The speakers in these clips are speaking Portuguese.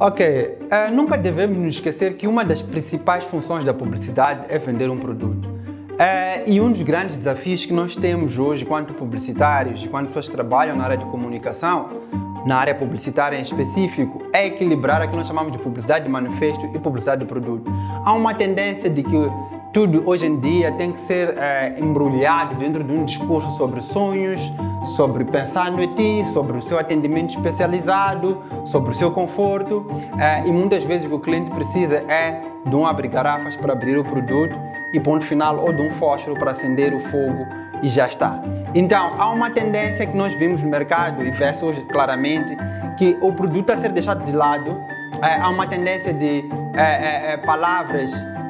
Ok, uh, nunca devemos nos esquecer que uma das principais funções da publicidade é vender um produto. Uh, e um dos grandes desafios que nós temos hoje, enquanto publicitários, enquanto pessoas que trabalham na área de comunicação, na área publicitária em específico, é equilibrar aquilo que nós chamamos de publicidade de manifesto e publicidade de produto. Há uma tendência de que tudo hoje em dia tem que ser é, embrulhado dentro de um discurso sobre sonhos, sobre pensar no ti, sobre o seu atendimento especializado, sobre o seu conforto. É, e muitas vezes o que o cliente precisa é de um abre-garrafas para abrir o produto e ponto final, ou de um fósforo para acender o fogo e já está. Então, há uma tendência que nós vimos no mercado e vê-se hoje claramente que o produto a ser deixado de lado, é, há uma tendência de é,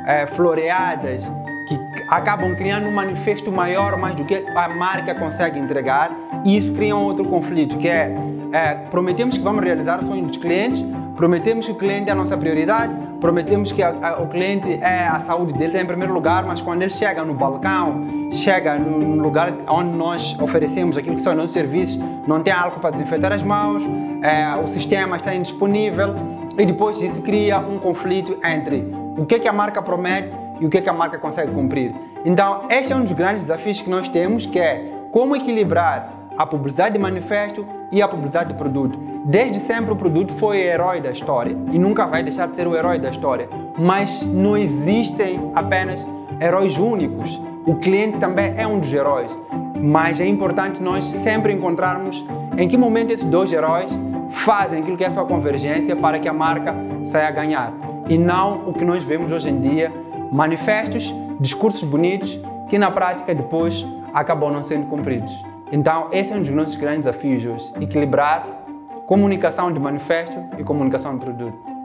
é, floreadas que acabam criando um manifesto maior mais do que a marca consegue entregar e isso cria um outro conflito que é, prometemos que vamos realizar o sonho dos clientes, prometemos que o cliente é a nossa prioridade, prometemos que a, a, o cliente é a saúde dele está em primeiro lugar, mas quando ele chega no balcão, chega no lugar onde nós oferecemos aquilo que são os nossos serviços, não tem álcool para desinfetar as mãos, é, o sistema está indisponível e depois disso cria um conflito entre o que, que a marca promete e o que, que a marca consegue cumprir. Então, este é um dos grandes desafios que nós temos, que é como equilibrar a publicidade de manifesto e a publicidade de produto. Desde sempre o produto foi o herói da história e nunca vai deixar de ser o herói da história. Mas não existem apenas heróis únicos. O cliente também é um dos heróis. Mas é importante nós sempre encontrarmos em que momento esses dois heróis fazem aquilo que é a sua convergência para que a marca saia a ganhar. E não o que nós vemos hoje em dia, manifestos, discursos bonitos que na prática depois acabam não sendo cumpridos. Então, esse é um dos nossos grandes desafios hoje, equilibrar comunicação de manifesto e comunicação de produto.